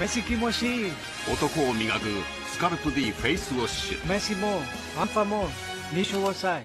メシキモシ男を磨くスカルプ D フェイスウォッシュ。メシモアンファモニシュワサイ